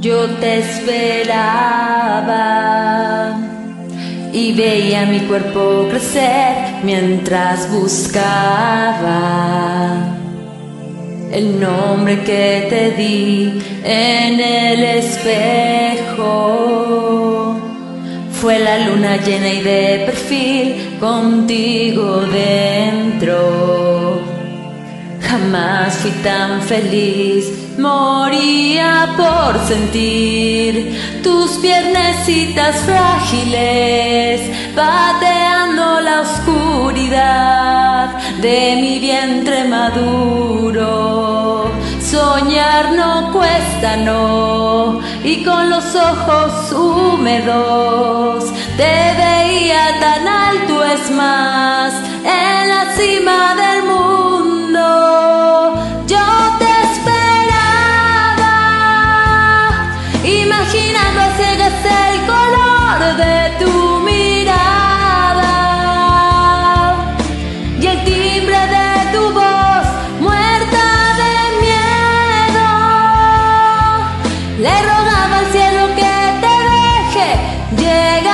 Yo te esperaba y veía mi cuerpo crecer mientras buscaba el nombre que te di en el espejo. Fue la luna llena y de perfil contigo dentro. Jamás fui tan feliz, moría por sentir tus piernecitas frágiles, pateando la oscuridad de mi vientre maduro. Soñar no cuesta, no, y con los ojos húmedos te veía tan alto, es más, en la cima del Llega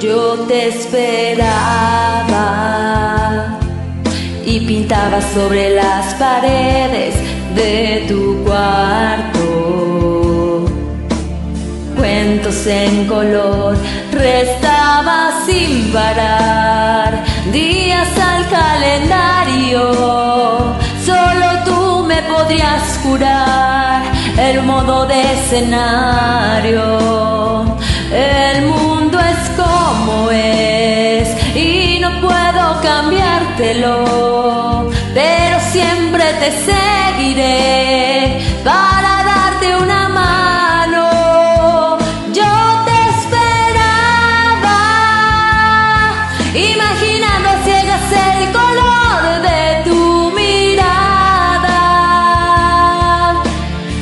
Yo te esperaba y pintaba sobre las paredes de tu cuarto. Cuentos en color, restaba sin parar días al calendario. Solo tú me podrías curar el modo de escenario. Pero siempre te seguiré para darte una mano. Yo te esperaba, imaginando ciegas el color de tu mirada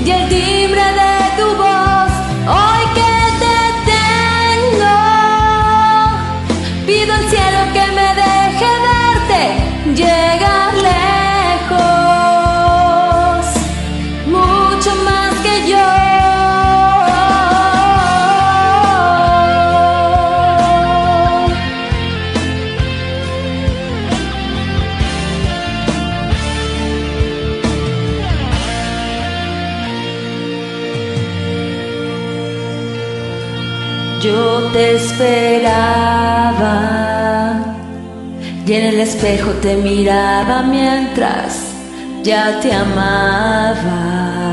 y el timbre de tu voz. Hoy que te tengo, pido al cielo que más que yo. Yo te esperaba y en el espejo te miraba mientras ya te amaba.